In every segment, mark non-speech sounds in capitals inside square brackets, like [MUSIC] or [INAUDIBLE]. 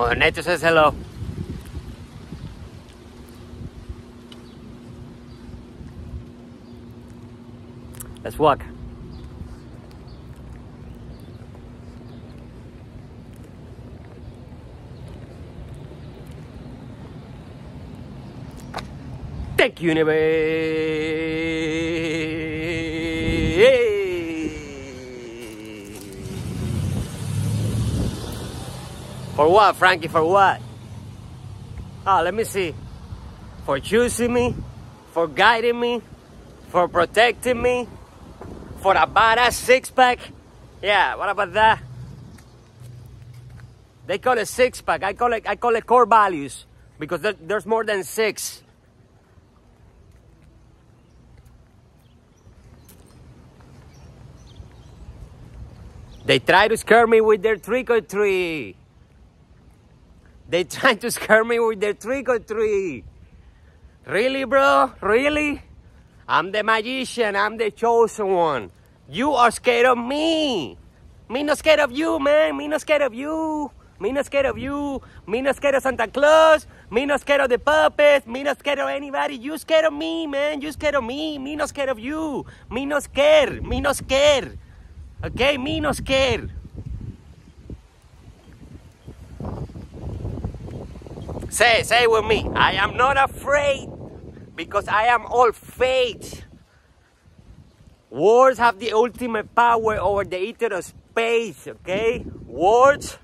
Mother Nature says hello. Let's walk. Thank you, Universe. For what, Frankie? For what? Ah, let me see. For choosing me, for guiding me, for protecting me, for a badass six pack. Yeah, what about that? They call it six pack. I call it I call it core values because there, there's more than six. They try to scare me with their trick or treat. They try to scare me with their trick or treat. Really, bro? Really? I'm the magician. I'm the chosen one. You are scared of me. Me not scared of you, man. Me not scared of you. Me not scared of you. Me not scared of Santa Claus. Me not scared of the puppets. Me not scared of anybody. You scared of me, man. You scared of me. Me not scared of you. Me not scared. Me not scared. Okay, me no scared. Say, say with me. I am not afraid because I am all faith. Words have the ultimate power over the ether of space, okay? Words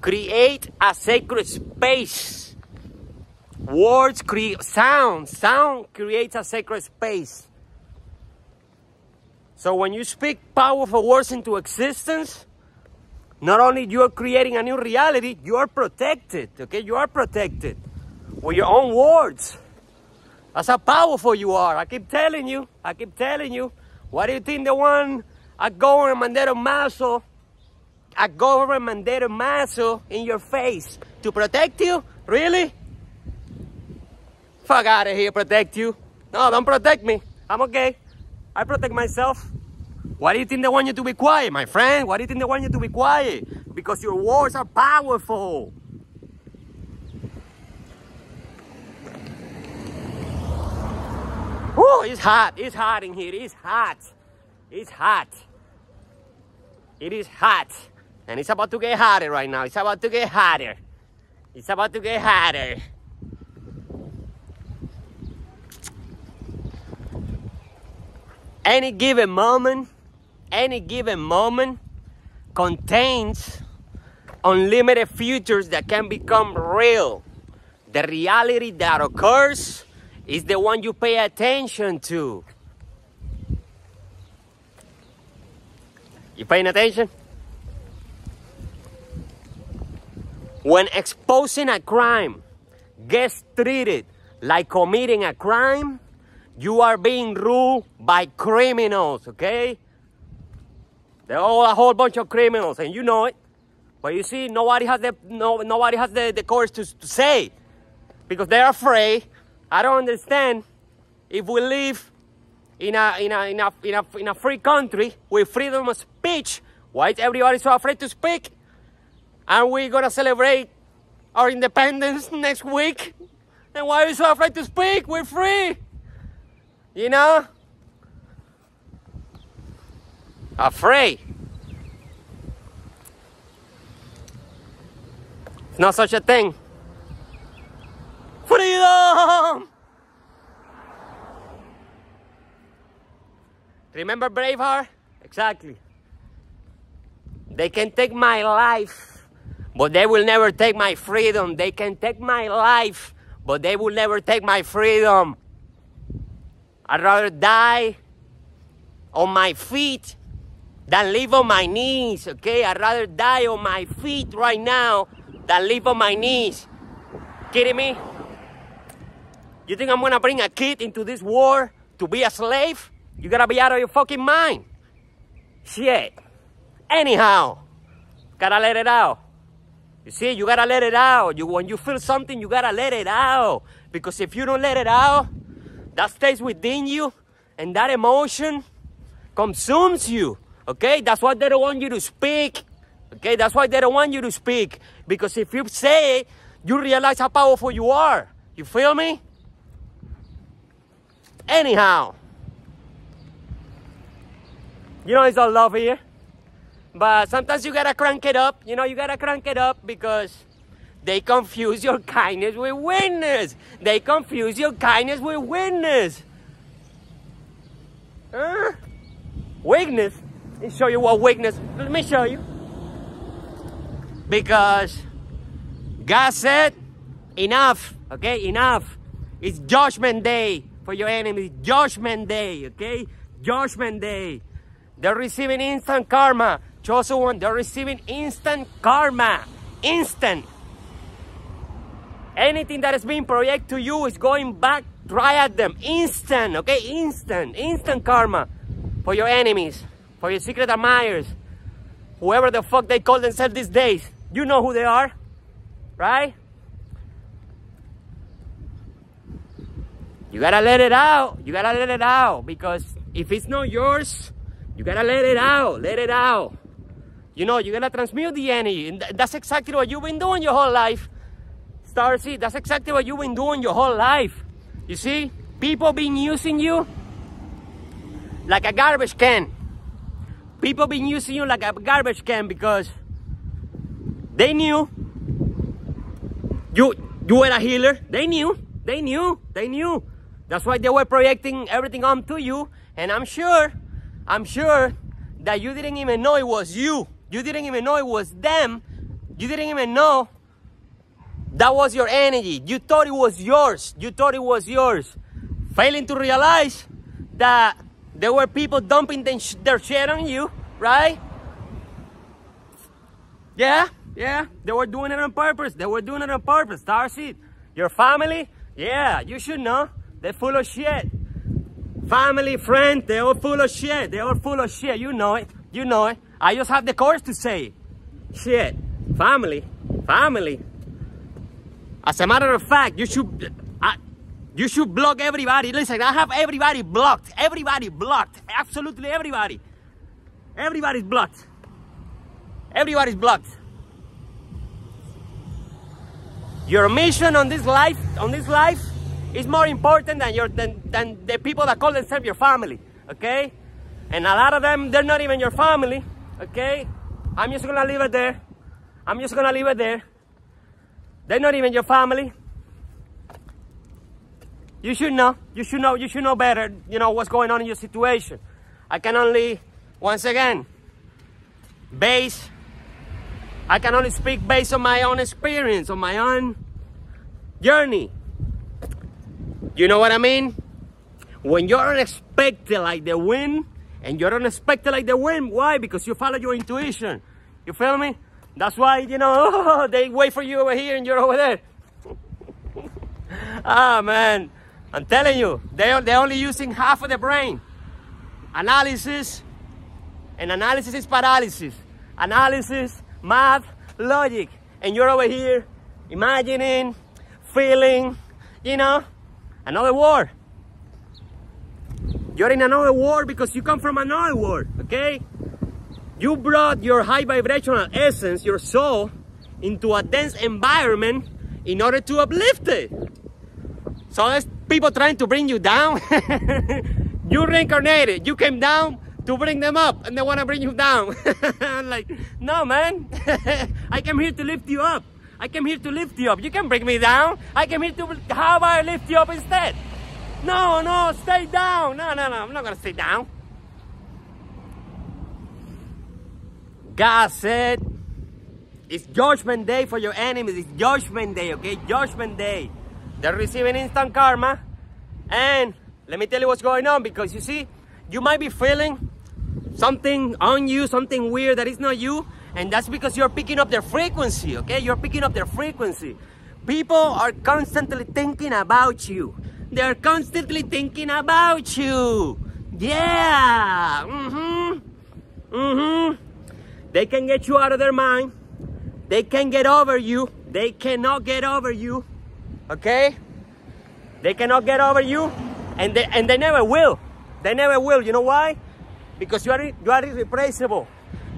create a sacred space. Words create sound. Sound creates a sacred space. So when you speak powerful words into existence, not only you are creating a new reality, you are protected, okay? You are protected with your own words. That's how powerful you are. I keep telling you, I keep telling you. What do you think the one a government mandate a mazo, a government mandate a mazo in your face to protect you? Really? Fuck out of here, protect you. No, don't protect me. I'm okay. I protect myself. Why do you think they want you to be quiet, my friend? Why do you think they want you to be quiet? Because your words are powerful. Woo, it's hot. It's hot in here. It's hot. It's hot. It is hot. And it's about to get hotter right now. It's about to get hotter. It's about to get hotter. Any given moment, any given moment contains unlimited futures that can become real. The reality that occurs is the one you pay attention to. You paying attention? When exposing a crime gets treated like committing a crime, you are being ruled by criminals, okay? They're all a whole bunch of criminals, and you know it. But you see, nobody has the no, nobody has the, the courage to, to say because they're afraid. I don't understand if we live in a in a in a in a, in a free country with freedom of speech. Why is everybody so afraid to speak? And we gonna celebrate our independence next week? And why are we so afraid to speak? We're free. You know? Afraid. It's not such a thing. Freedom! Remember Braveheart? Exactly. They can take my life, but they will never take my freedom. They can take my life, but they will never take my freedom. I'd rather die on my feet than live on my knees, okay? I'd rather die on my feet right now than live on my knees. Kidding me? You think I'm gonna bring a kid into this war to be a slave? You gotta be out of your fucking mind. Shit. Anyhow, gotta let it out. You see, you gotta let it out. You, when you feel something, you gotta let it out. Because if you don't let it out, that stays within you and that emotion consumes you. Okay? That's why they don't want you to speak. Okay, that's why they don't want you to speak. Because if you say you realize how powerful you are. You feel me? Anyhow, you know it's all love here. But sometimes you gotta crank it up. You know, you gotta crank it up because they confuse your kindness with weakness. They confuse your kindness with weakness. Huh? Weakness? Me show you what weakness. Let me show you. Because God said, enough, okay? Enough. It's judgment day for your enemies. Judgment day, okay? Judgment day. They're receiving instant karma. Chosen one, they're receiving instant karma. Instant. Anything that is being projected to you is going back right at them. Instant, okay? Instant. Instant karma for your enemies, for your secret admirers, whoever the fuck they call themselves these days. You know who they are, right? You gotta let it out. You gotta let it out because if it's not yours, you gotta let it out. Let it out. You know, you gotta transmute the energy. And that's exactly what you've been doing your whole life. Starseed, that's exactly what you've been doing your whole life. You see, people been using you like a garbage can. People been using you like a garbage can because they knew you you were a healer. They knew. They knew. They knew. That's why they were projecting everything onto you. And I'm sure, I'm sure that you didn't even know it was you. You didn't even know it was them. You didn't even know that was your energy. You thought it was yours. You thought it was yours. Failing to realize that there were people dumping their shit on you, right? Yeah, yeah, they were doing it on purpose. They were doing it on purpose. Starseed, your family, yeah, you should know. They're full of shit. Family, friends, they're all full of shit. They're all full of shit. You know it. You know it. I just have the courage to say it. Shit. Family. Family. As a matter of fact, you should I, you should block everybody. Listen, I have everybody blocked. Everybody blocked. Absolutely everybody. Everybody's blocked. Everybody's blocked. Your mission on this life, on this life, is more important than your than, than the people that call themselves your family. Okay? And a lot of them, they're not even your family. Okay? I'm just gonna leave it there. I'm just gonna leave it there. They're not even your family. You should know. You should know. You should know better. You know what's going on in your situation. I can only, once again, base. I can only speak based on my own experience, on my own journey. You know what I mean? When you're unexpected like the wind, and you're unexpected like the wind, why? Because you follow your intuition. You feel me? That's why, you know, [LAUGHS] they wait for you over here and you're over there. [LAUGHS] ah, man. I'm telling you, they, they're only using half of the brain. Analysis, and analysis is paralysis. Analysis, math, logic. And you're over here imagining, feeling, you know, another war. You're in another war because you come from another world, okay? You brought your high vibrational essence, your soul, into a dense environment in order to uplift it. So there's people trying to bring you down. [LAUGHS] you reincarnated. You came down to bring them up and they want to bring you down. I'm [LAUGHS] like, no, man. [LAUGHS] I came here to lift you up. I came here to lift you up. You can bring me down. I came here to, how about I lift you up instead? No, no, stay down. No, no, no, I'm not going to stay down. God said, it's judgment day for your enemies. It's judgment day, okay? Judgment day. They're receiving instant karma. And let me tell you what's going on because you see, you might be feeling something on you, something weird that is not you. And that's because you're picking up their frequency, okay? You're picking up their frequency. People are constantly thinking about you. They're constantly thinking about you. Yeah. Mm-hmm. Mm-hmm. They can get you out of their mind. They can get over you. They cannot get over you. Okay? They cannot get over you. And they, and they never will. They never will. You know why? Because you are, you are irreplaceable.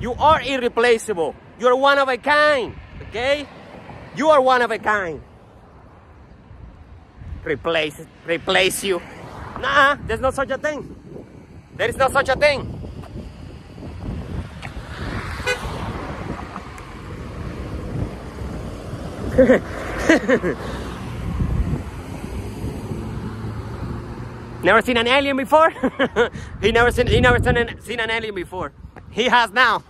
You are irreplaceable. You're one of a kind, okay? You are one of a kind. Replace replace you. Nah, there's no such a thing. There is no such a thing. [LAUGHS] never seen an alien before? [LAUGHS] he never seen he never seen an, seen an alien before. He has now. [LAUGHS]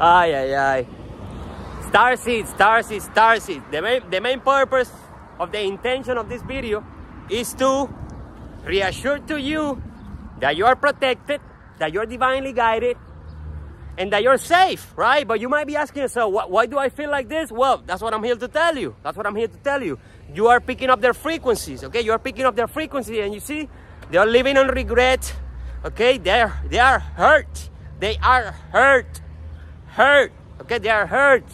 ay ay ay. Starseed, Starseed, Starseed. The main, the main purpose of the intention of this video is to reassure to you that you are protected, that you're divinely guided, and that you're safe, right? But you might be asking yourself, why do I feel like this? Well, that's what I'm here to tell you. That's what I'm here to tell you. You are picking up their frequencies, okay? You are picking up their frequency, and you see, they are living on regret, okay? They're, they are hurt. They are hurt. Hurt, okay? They are hurt,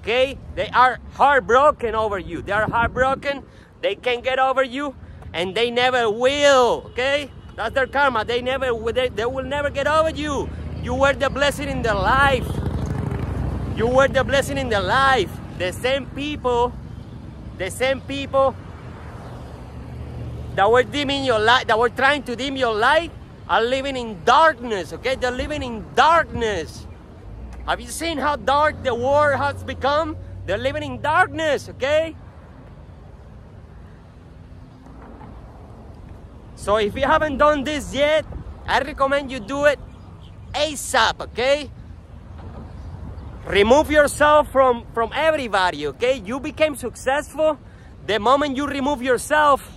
okay? They are heartbroken over you. They are heartbroken. They can't get over you, and they never will, okay? That's their karma. They never, they, they will never get over you. You were the blessing in the life. You were the blessing in the life. The same people, the same people that were dimming your light, that were trying to dim your light, are living in darkness, okay? They're living in darkness. Have you seen how dark the world has become? They're living in darkness, okay? So if you haven't done this yet, I recommend you do it ASAP, okay? Remove yourself from, from everybody, okay? You became successful the moment you remove yourself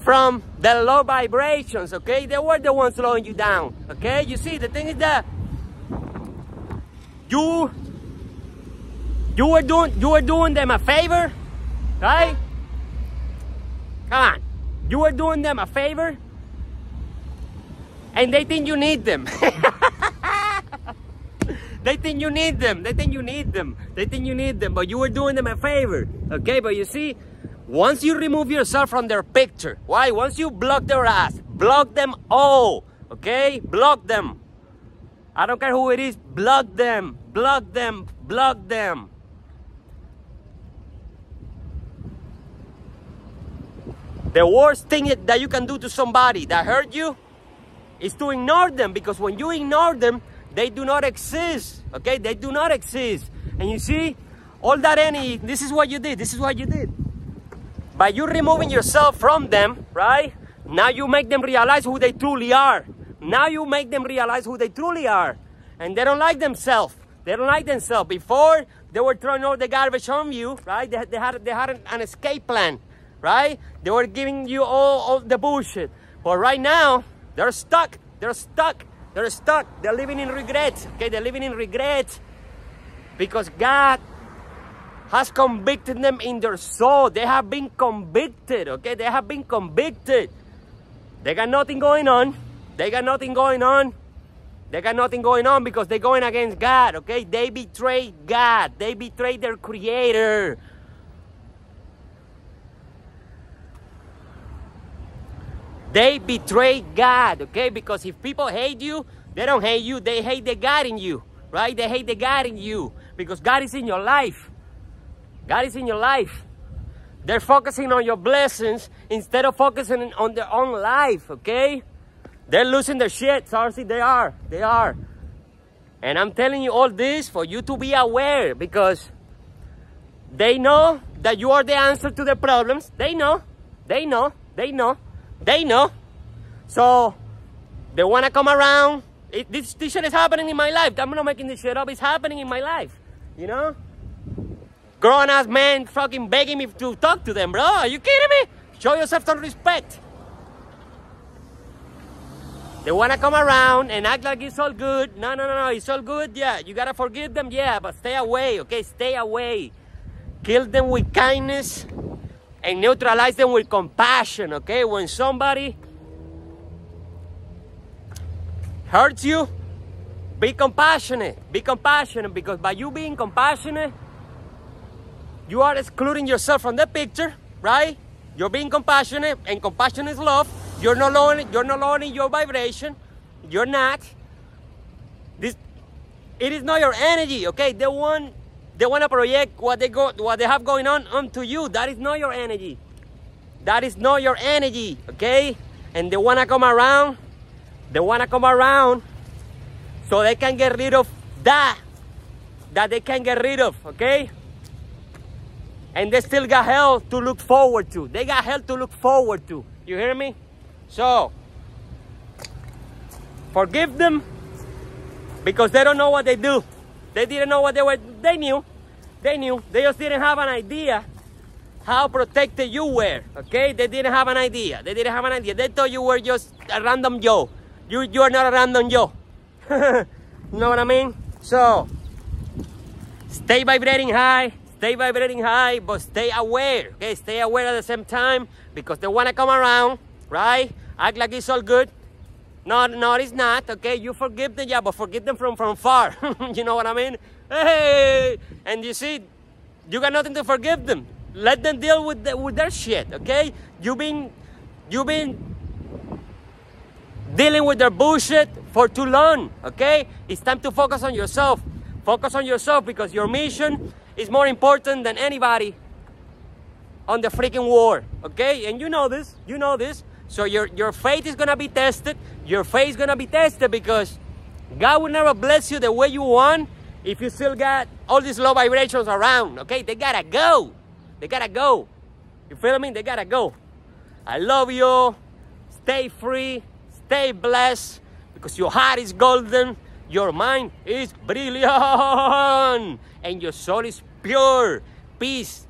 from the low vibrations, okay? They were the ones slowing you down, okay? You see, the thing is that you you were doing you were doing them a favor, right? Come on. You were doing them a favor and they think you need them. [LAUGHS] they think you need them. They think you need them. They think you need them, but you were doing them a favor. Okay, but you see, once you remove yourself from their picture, why? Once you block their ass, block them all. Okay, block them. I don't care who it is, block them, block them, block them. The worst thing that you can do to somebody that hurt you is to ignore them because when you ignore them, they do not exist. Okay, they do not exist. And you see, all that any, this is what you did. This is what you did. By you removing yourself from them, right? Now you make them realize who they truly are. Now you make them realize who they truly are. And they don't like themselves. They don't like themselves. Before, they were throwing all the garbage on you, right? They, they had, they had an, an escape plan, right? They were giving you all, all the bullshit. But right now, they're stuck. They're stuck. They're stuck. They're living in regret. Okay, they're living in regret because God has convicted them in their soul. They have been convicted. Okay, they have been convicted. They got nothing going on. They got nothing going on. They got nothing going on because they're going against God. Okay, they betrayed God. They betrayed their Creator. They betray God, okay? Because if people hate you, they don't hate you, they hate the God in you, right? They hate the God in you because God is in your life. God is in your life. They're focusing on your blessings instead of focusing on their own life, okay? They're losing their shit, Starseed, they are, they are. And I'm telling you all this for you to be aware because they know that you are the answer to their problems. They know, they know, they know. They know. So they want to come around. It, this, this shit is happening in my life. I'm not making this shit up. It's happening in my life. You know? Grown ass men fucking begging me to talk to them, bro. Are you kidding me? Show yourself some respect. They want to come around and act like it's all good. No, no, no, no. It's all good. Yeah, you got to forgive them. Yeah, but stay away, okay? Stay away. Kill them with kindness and neutralize them with compassion, okay? When somebody hurts you, be compassionate. Be compassionate because by you being compassionate, you are excluding yourself from the picture, right? You're being compassionate, and compassion is love. You're not lowering, you're not lowering your vibration. You're not. This, it is not your energy, okay? They want they want to project what they go what they have going on onto you. That is not your energy. That is not your energy, okay? And they want to come around. They want to come around so they can get rid of that that they can get rid of, okay? And they still got hell to look forward to. They got hell to look forward to. You hear me? So, forgive them because they don't know what they do. They didn't know what they were, they knew. They knew. They just didn't have an idea how protected you were. Okay? They didn't have an idea. They didn't have an idea. They thought you were just a random Joe. You you are not a random Joe. [LAUGHS] you know what I mean? So stay vibrating high, stay vibrating high, but stay aware. Okay, stay aware at the same time because they wanna come around, right? Act like it's all good. No, no, it's not. Okay, you forgive them, yeah, but forgive them from from far. [LAUGHS] you know what I mean? Hey, and you see, you got nothing to forgive them. Let them deal with the, with their shit. Okay, you've been you've been dealing with their bullshit for too long. Okay, it's time to focus on yourself. Focus on yourself because your mission is more important than anybody on the freaking war. Okay, and you know this. You know this. So your your faith is gonna be tested. Your faith is gonna be tested because God will never bless you the way you want if you still got all these low vibrations around. Okay, they gotta go. They gotta go. You feel me? They gotta go. I love you. Stay free. Stay blessed because your heart is golden. Your mind is brilliant. And your soul is pure. Peace